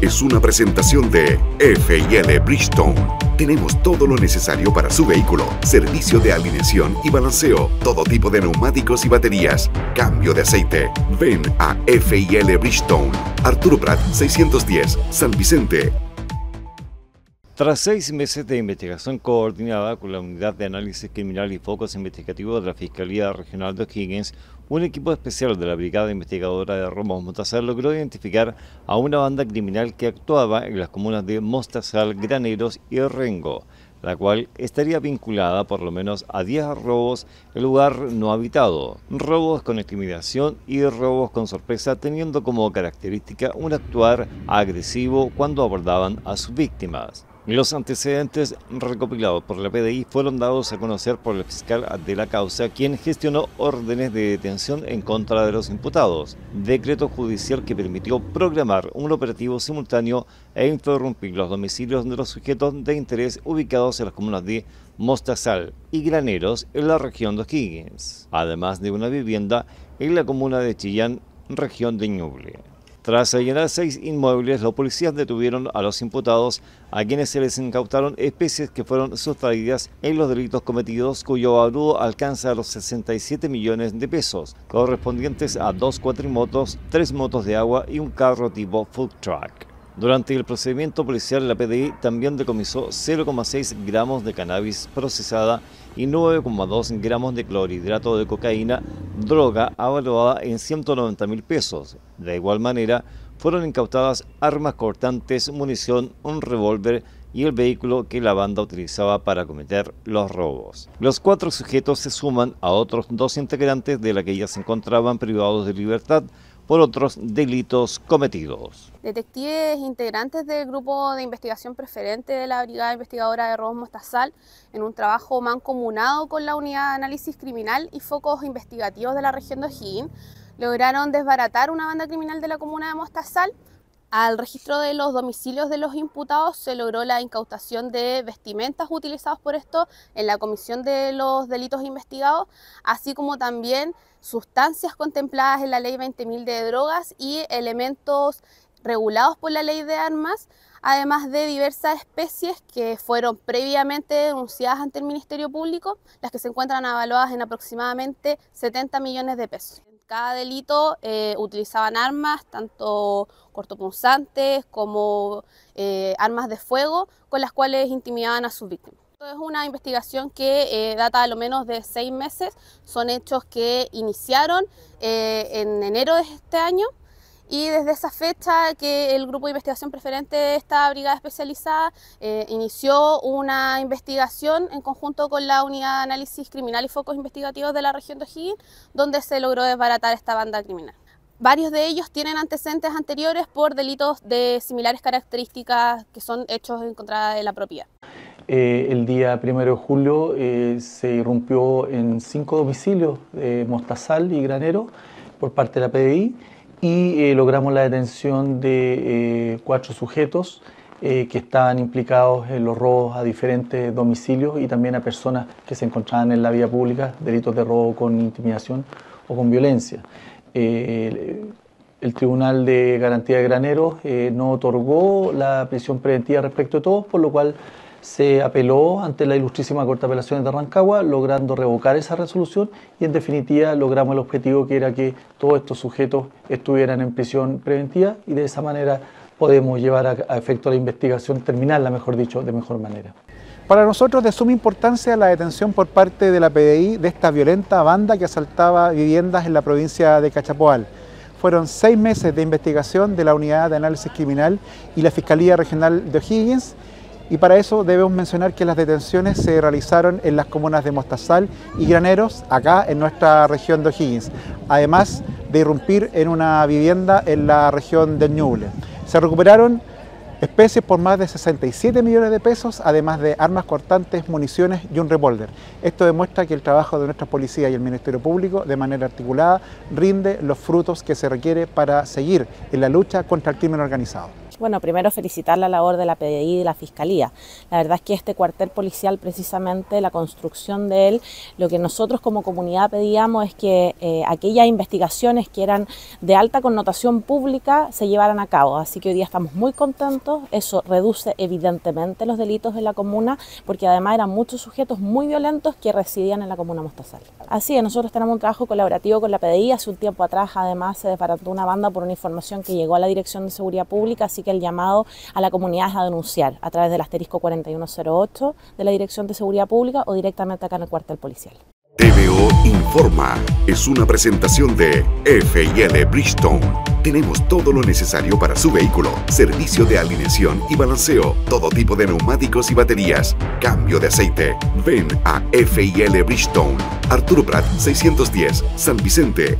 es una presentación de FIL Bridgestone. Tenemos todo lo necesario para su vehículo, servicio de alineación y balanceo, todo tipo de neumáticos y baterías, cambio de aceite. Ven a FIL Bridgestone, Arturo Prat 610, San Vicente. Tras seis meses de investigación coordinada con la Unidad de Análisis Criminal y Focos Investigativos de la Fiscalía Regional de O'Higgins, un equipo especial de la Brigada Investigadora de Romos Mostazal logró identificar a una banda criminal que actuaba en las comunas de Mostazal, Graneros y Rengo, la cual estaría vinculada por lo menos a 10 robos en lugar no habitado, robos con intimidación y robos con sorpresa teniendo como característica un actuar agresivo cuando abordaban a sus víctimas. Los antecedentes recopilados por la PDI fueron dados a conocer por el fiscal de la causa, quien gestionó órdenes de detención en contra de los imputados, decreto judicial que permitió programar un operativo simultáneo e interrumpir los domicilios de los sujetos de interés ubicados en las comunas de Mostazal y Graneros en la región de O'Higgins, además de una vivienda en la comuna de Chillán, región de Ñuble. Tras allanar seis inmuebles, los policías detuvieron a los imputados, a quienes se les incautaron especies que fueron sustraídas en los delitos cometidos, cuyo valor alcanza los 67 millones de pesos, correspondientes a dos cuatrimotos, tres motos de agua y un carro tipo food truck. Durante el procedimiento policial, la PDI también decomisó 0,6 gramos de cannabis procesada y 9,2 gramos de clorhidrato de cocaína, droga avaluada en 190 mil pesos. De igual manera, fueron incautadas armas cortantes, munición, un revólver y el vehículo que la banda utilizaba para cometer los robos. Los cuatro sujetos se suman a otros dos integrantes de la que ya se encontraban privados de libertad, por otros delitos cometidos. Detectives integrantes del grupo de investigación preferente de la Brigada Investigadora de Robos Mostazal, en un trabajo mancomunado con la Unidad de Análisis Criminal y Focos Investigativos de la región de O'Higgins, lograron desbaratar una banda criminal de la comuna de Mostazal. Al registro de los domicilios de los imputados se logró la incautación de vestimentas utilizados por esto en la comisión de los delitos investigados, así como también sustancias contempladas en la ley 20.000 de drogas y elementos regulados por la ley de armas, además de diversas especies que fueron previamente denunciadas ante el Ministerio Público, las que se encuentran avaluadas en aproximadamente 70 millones de pesos. Cada delito eh, utilizaban armas, tanto cortopunzantes como eh, armas de fuego, con las cuales intimidaban a sus víctimas. Es una investigación que eh, data a lo menos de seis meses, son hechos que iniciaron en enero de este año y desde esa fecha que el Grupo de Investigación Preferente de esta brigada especializada eh, inició una investigación en conjunto con la Unidad de Análisis Criminal y Focos Investigativos de la región de O'Higgins, donde se logró desbaratar esta banda criminal. Varios de ellos tienen antecedentes anteriores por delitos de similares características que son hechos en contra de la propiedad. Eh, el día 1 de julio eh, se irrumpió en cinco domicilios de Mostazal y Granero por parte de la PDI y eh, logramos la detención de cuatro sujetos que estaban implicados en los robos a diferentes domicilios y también a personas que se encontraban en la vía pública, delitos de robo con intimidación o con violencia. el Tribunal de Garantía de Graneros no otorgó la prisión preventiva respecto de todos, por lo cual se apeló ante la ilustrísima Corte de Apelaciones de Rancagua, logrando revocar esa resolución y en definitiva logramos el objetivo que era que todos estos sujetos estuvieran en prisión preventiva y de esa manera podemos llevar a, efecto la investigación, terminarla, mejor dicho, de mejor manera. Para nosotros de suma importancia la detención por parte de la PDI de esta violenta banda que asaltaba viviendas en la provincia de Cachapoal. Fueron seis meses de investigación de la Unidad de Análisis Criminal y la Fiscalía Regional de O'Higgins y para eso debemos mencionar que las detenciones se realizaron en las comunas de Mostazal y Graneros, acá en nuestra región de O'Higgins, además de irrumpir en una vivienda en la región del Ñuble. Se recuperaron especies por más de 67 millones de pesos, además de armas cortantes, municiones y un revólver. Esto demuestra que el trabajo de nuestra policía y el Ministerio Público, de manera articulada, rinde los frutos que se requiere para seguir en la lucha contra el crimen organizado. Bueno, primero felicitar la labor de la PDI y de la Fiscalía. La verdad es que este cuartel policial, precisamente la construcción de él, lo que nosotros como comunidad pedíamos es que eh, aquellas investigaciones que eran de alta connotación pública se llevaran a cabo. Así que hoy día estamos muy contentos. Eso reduce evidentemente los delitos de la comuna, porque además eran muchos sujetos muy violentos que residían en la comuna Mostazal. Así es, nosotros tenemos un trabajo colaborativo con la PDI. Hace un tiempo atrás, además, se desbarató una banda por una información que llegó a la Dirección de Seguridad Pública, así que el llamado a la comunidad es a denunciar a través del asterisco 4108 de la Dirección de Seguridad Pública o directamente acá en el cuartel policial. TVO Informa es una presentación de FIL Bridgestone. Tenemos todo lo necesario para su vehículo, servicio de alineación y balanceo, todo tipo de neumáticos y baterías, cambio de aceite. Ven a FIL Bridgestone, Arturo Prat 610, San Vicente,